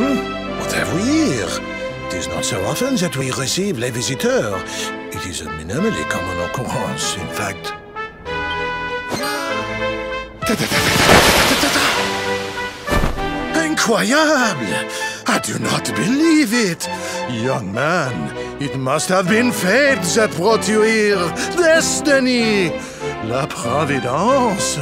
vous here. It is not so often that we receive les visiteurs. It is a minimally common occurrence, in fact. Incroyable! I do not believe it! Young man, it must have been fate that brought you here! Destiny! La Providence!